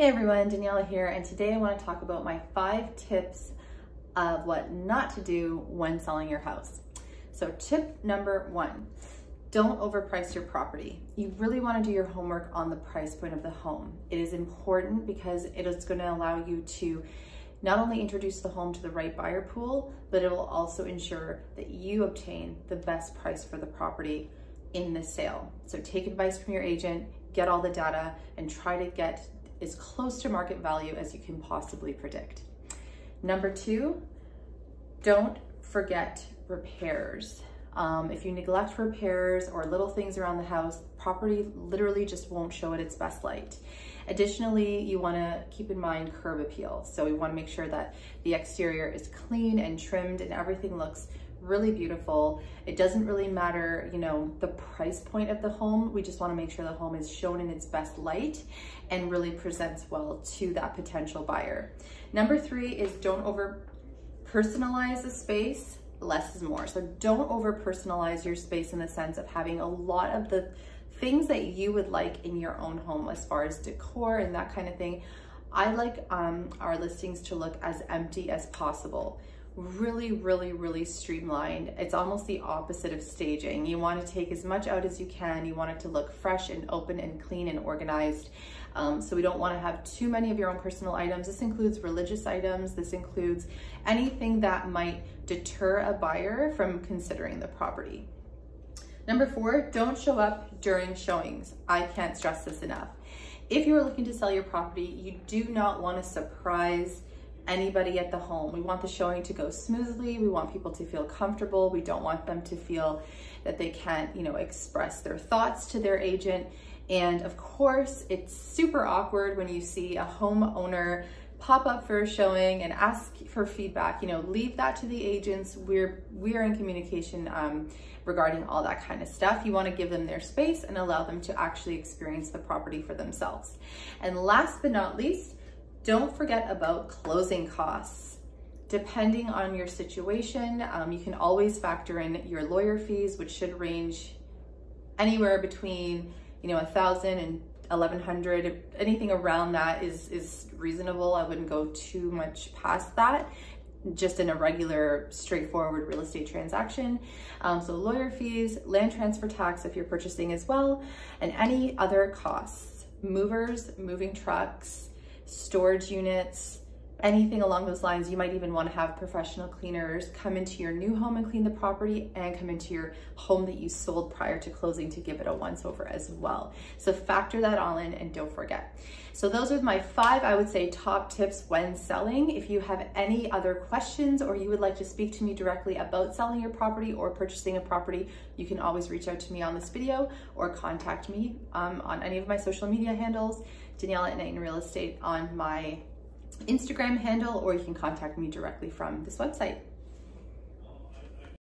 Hey everyone, Daniela here, and today I want to talk about my five tips of what not to do when selling your house. So tip number one, don't overprice your property. You really want to do your homework on the price point of the home. It is important because it is going to allow you to not only introduce the home to the right buyer pool, but it will also ensure that you obtain the best price for the property in the sale. So take advice from your agent, get all the data, and try to get as close to market value as you can possibly predict. Number two, don't forget repairs. Um, if you neglect repairs or little things around the house, property literally just won't show at its best light. Additionally, you wanna keep in mind curb appeal. So we wanna make sure that the exterior is clean and trimmed and everything looks really beautiful. It doesn't really matter, you know, the price point of the home. We just wanna make sure the home is shown in its best light and really presents well to that potential buyer. Number three is don't over personalize the space. Less is more. So don't over personalize your space in the sense of having a lot of the things that you would like in your own home as far as decor and that kind of thing. I like um, our listings to look as empty as possible really, really, really streamlined. It's almost the opposite of staging. You want to take as much out as you can. You want it to look fresh and open and clean and organized. Um, so we don't want to have too many of your own personal items. This includes religious items. This includes anything that might deter a buyer from considering the property. Number four, don't show up during showings. I can't stress this enough. If you're looking to sell your property, you do not want to surprise anybody at the home. We want the showing to go smoothly. We want people to feel comfortable. We don't want them to feel that they can't, you know, express their thoughts to their agent. And of course, it's super awkward when you see a homeowner pop up for a showing and ask for feedback. You know, leave that to the agents. We're we're in communication um, regarding all that kind of stuff. You want to give them their space and allow them to actually experience the property for themselves. And last but not least, don't forget about closing costs. Depending on your situation, um, you can always factor in your lawyer fees, which should range anywhere between, you know, a thousand and 1100 anything around that is is reasonable i wouldn't go too much past that. Just in a regular straightforward real estate transaction. Um, so lawyer fees land transfer tax if you're purchasing as well and any other costs. Movers moving trucks storage units, anything along those lines. You might even want to have professional cleaners come into your new home and clean the property and come into your home that you sold prior to closing to give it a once over as well. So factor that all in and don't forget. So those are my five, I would say, top tips when selling. If you have any other questions or you would like to speak to me directly about selling your property or purchasing a property, you can always reach out to me on this video or contact me um, on any of my social media handles. Daniela Knighton Real Estate on my Instagram handle, or you can contact me directly from this website.